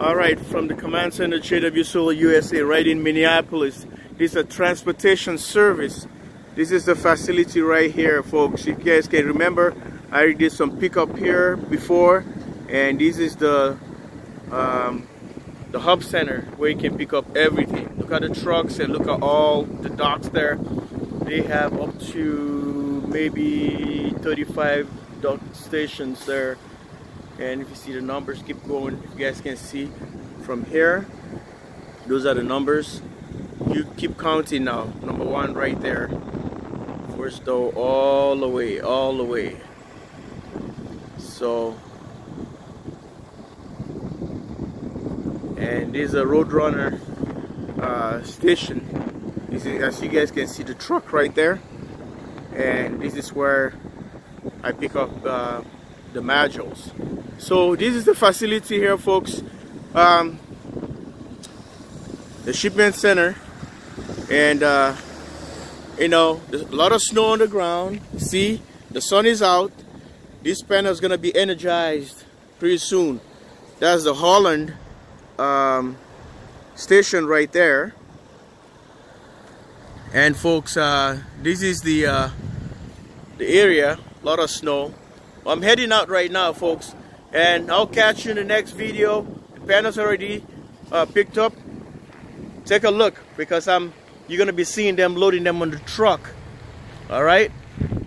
All right, from the command center, JW Solar USA, right in Minneapolis. This is a transportation service. This is the facility right here, folks. You guys can remember, I did some pickup here before, and this is the um, the hub center where you can pick up everything. Look at the trucks and look at all the docks there. They have up to maybe 35 dock stations there and if you see the numbers keep going. If you guys can see from here those are the numbers. You keep counting now. Number one right there. First door all the way all the way. So and this is a roadrunner uh, station. Is, as you guys can see the truck right there. And this is where I pick up uh, the modules so this is the facility here folks. Um, the shipment center. And uh, you know a lot of snow on the ground. See the sun is out. This panel is gonna be energized pretty soon. That's the Holland um, station right there. And folks uh, this is the uh, the area. A lot of snow. I'm heading out right now folks and I'll catch you in the next video. The panels already uh, picked up. Take a look because I'm you're gonna be seeing them loading them on the truck. All right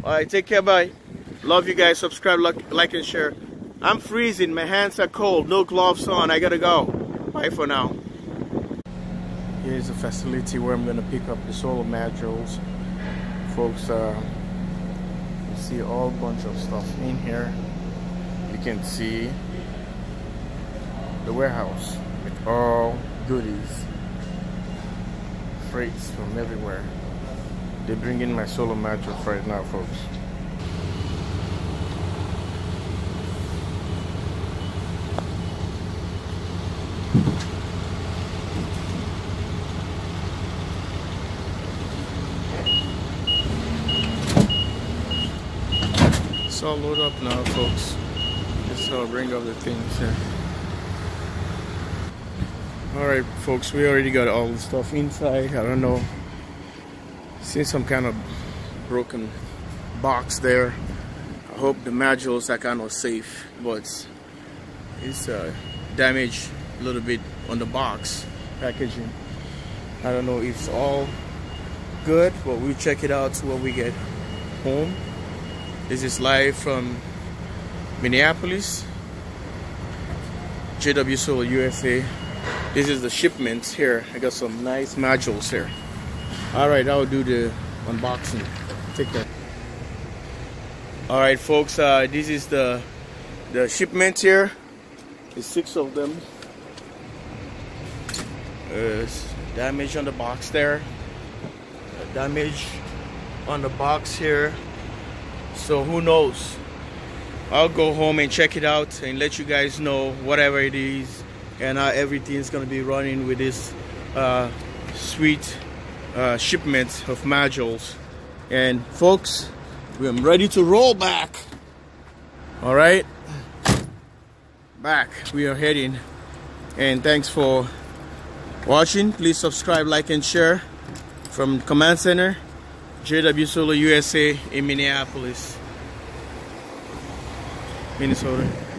all right take care bye. Love you guys. Subscribe like, like and share. I'm freezing. My hands are cold. No gloves on. I gotta go. Bye for now. Here's a facility where I'm gonna pick up the solar modules. Folks uh, you see all bunch of stuff in here can see the warehouse with all goodies freights from everywhere. They bring in my solo mattress right now folks. It's all loaded up now folks so I'll bring up the things here. Alright folks, we already got all the stuff inside. I don't know. See some kind of broken box there. I hope the modules are kind of safe, but it's uh, damaged a little bit on the box packaging. I don't know if it's all good, but we'll check it out when we get home. This is live from Minneapolis, JW Solar USA. This is the shipments here. I got some nice modules here. Alright, I'll do the unboxing. Take care. Alright folks, uh, this is the the shipment here. There's six of them. There's damage on the box there. Damage on the box here. So who knows? I'll go home and check it out and let you guys know whatever it is and how everything's to be running with this uh, sweet uh, shipment of modules. And folks we're ready to roll back. All right? Back. We are heading. And thanks for watching. Please subscribe like and share from command center JW Solar USA in Minneapolis Minnesota.